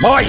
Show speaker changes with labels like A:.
A: Moi!